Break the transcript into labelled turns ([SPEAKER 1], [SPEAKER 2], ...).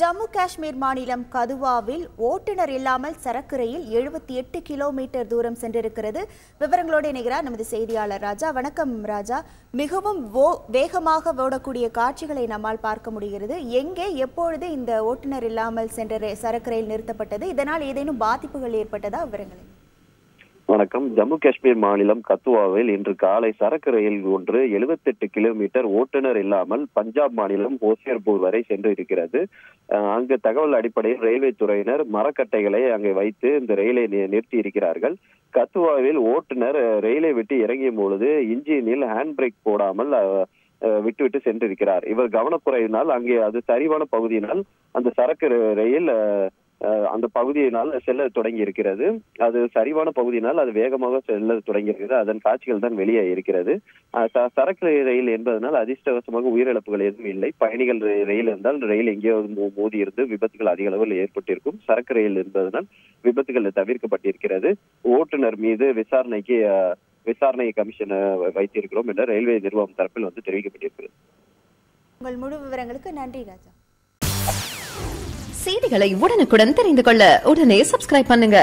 [SPEAKER 1] ஜம்மு காஷ்மீர் மாநிலம் கதுவாவில் ஓட்டுநர் இல்லாமல் சரக்கு ரயில் எழுபத்தி எட்டு கிலோமீட்டர் தூரம் சென்றிருக்கிறது. விவரங்களோடு இணைகிறார் நமது செய்தியாளர் ராஜா. வணக்கம் ராஜா. மிகவும் வேகமாக ஓடக்கூடிய காட்சிகளை நம்மால் பார்க்க முடிகிறது. எங்கே எப்பொழுது இந்த ஓட்டுநர் இல்லாமல் சென்ற சரக்கு ரயில் நிறுத்தப்பட்டது? இதனால் ஏதேனும் பாதிப்புகள் ஏற்பட்டதா? விவரங்களை.
[SPEAKER 2] வணக்கம். ஜம்மு காஷ்மீர் மாநிலம் கத்துவாவில் இன்று காலை சரக்கு ரயில் ஒன்று 78 கிலோமீட்டர் ஓட்டுநர் இல்லாமல் பஞ்சாப் மாநிலம் ஹோசியர்பூர் வரை சென்று இருக்கிறது அங்கு தகவல் அடிப்படையில் ரயில்வே துறையினர் மரக்கட்டைகளை அங்கே வைத்து இந்த ரயிலை நிறுத்தி இருக்கிறார்கள் கத்துவாவில் ஓட்டுநர் ரயிலை விட்டு இறங்கிய பொழுது இன்ஜினில் ஹேண்ட் பிரேக் போடாமல் விட்டுவிட்டு சென்றிருக்கிறார். இவர் கவனக்குறைவினால் அங்கே அது சரிவான பகுதியினால் அந்த சரக்கு ரயில் அந்த பகுதியினால் செல்ல தொடங்கி இருக்கிறது அது சரிவான பகுதியினால் அது வேகமாக செல்ல தொடங்கி இருக்கிறது அதன் காட்சிகள் தான் வெளியே இருக்கிறது. சரக்கு ரயில் என்பதனால் அதிர்ஷ்டவசமாக உயிரிழப்புகள் எதுவும் இல்லை. பயணிகள் ரயில் இருந்தால் ரயில் எங்கேயோ மோதி இருந்து விபத்துகள் அதிக அளவில் ஏற்பட்டிருக்கும். சரக்கு ரயில் என்பதனால் விபத்துகள் தவிர்க்கப்பட்டிருக்கிறது. ஓட்டுநர் மீது விசாரணைக்கு விசாரணை கமிஷன் வைத்திருக்கிறோம் என்று ரயில்வே நிர்வாகம் தரப்பில் வந்து தெரிவிக்கப்பட்டிருக்கிறது.
[SPEAKER 1] உங்கள் முழு விவரங்களுக்கு நன்றி ராஜா.
[SPEAKER 3] செய்திகளை உடனுக்குடன் தெரிந்து கொள்ள உடனே சப்ஸ்கிரைப் பண்ணுங்க.